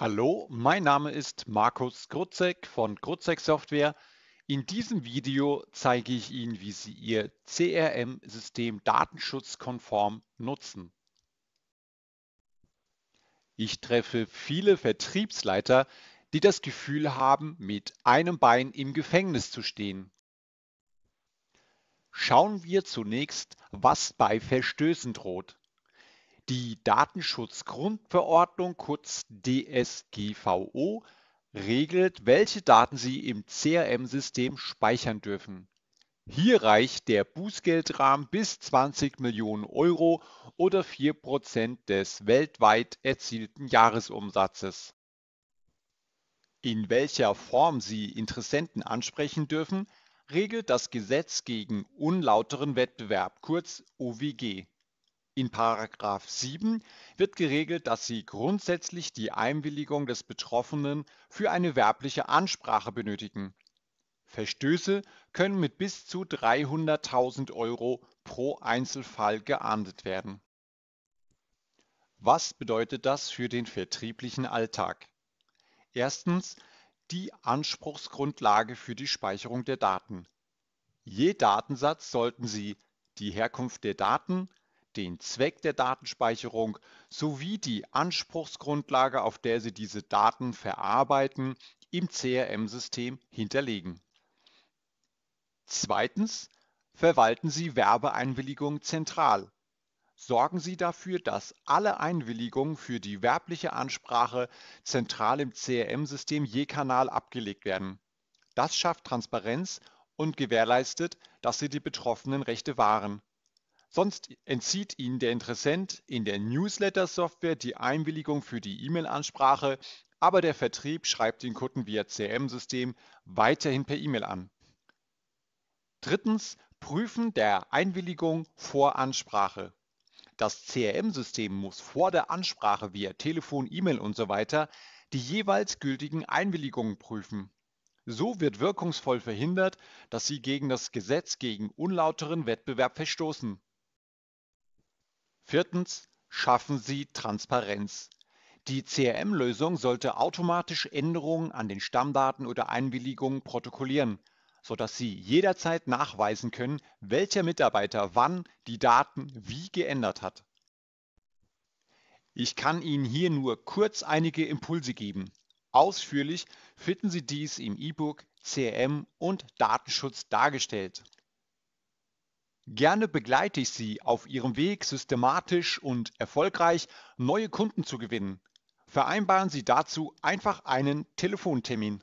Hallo, mein Name ist Markus Grutzek von Grutzek Software. In diesem Video zeige ich Ihnen, wie Sie Ihr CRM-System datenschutzkonform nutzen. Ich treffe viele Vertriebsleiter, die das Gefühl haben, mit einem Bein im Gefängnis zu stehen. Schauen wir zunächst, was bei Verstößen droht. Die Datenschutzgrundverordnung, kurz DSGVO, regelt, welche Daten Sie im CRM-System speichern dürfen. Hier reicht der Bußgeldrahmen bis 20 Millionen Euro oder 4% des weltweit erzielten Jahresumsatzes. In welcher Form Sie Interessenten ansprechen dürfen, regelt das Gesetz gegen unlauteren Wettbewerb, kurz OWG. In § 7 wird geregelt, dass Sie grundsätzlich die Einwilligung des Betroffenen für eine werbliche Ansprache benötigen. Verstöße können mit bis zu 300.000 Euro pro Einzelfall geahndet werden. Was bedeutet das für den vertrieblichen Alltag? Erstens die Anspruchsgrundlage für die Speicherung der Daten. Je Datensatz sollten Sie die Herkunft der Daten, den Zweck der Datenspeicherung sowie die Anspruchsgrundlage, auf der Sie diese Daten verarbeiten, im CRM-System hinterlegen. Zweitens verwalten Sie Werbeeinwilligungen zentral. Sorgen Sie dafür, dass alle Einwilligungen für die werbliche Ansprache zentral im CRM-System je Kanal abgelegt werden. Das schafft Transparenz und gewährleistet, dass Sie die betroffenen Rechte wahren. Sonst entzieht Ihnen der Interessent in der Newsletter-Software die Einwilligung für die E-Mail-Ansprache, aber der Vertrieb schreibt den Kunden via CRM-System weiterhin per E-Mail an. Drittens, Prüfen der Einwilligung vor Ansprache. Das CRM-System muss vor der Ansprache via Telefon, E-Mail usw. So die jeweils gültigen Einwilligungen prüfen. So wird wirkungsvoll verhindert, dass Sie gegen das Gesetz gegen unlauteren Wettbewerb verstoßen. Viertens, schaffen Sie Transparenz. Die CRM-Lösung sollte automatisch Änderungen an den Stammdaten oder Einwilligungen protokollieren, sodass Sie jederzeit nachweisen können, welcher Mitarbeiter wann die Daten wie geändert hat. Ich kann Ihnen hier nur kurz einige Impulse geben. Ausführlich finden Sie dies im E-Book CRM und Datenschutz dargestellt. Gerne begleite ich Sie auf Ihrem Weg, systematisch und erfolgreich neue Kunden zu gewinnen. Vereinbaren Sie dazu einfach einen Telefontermin.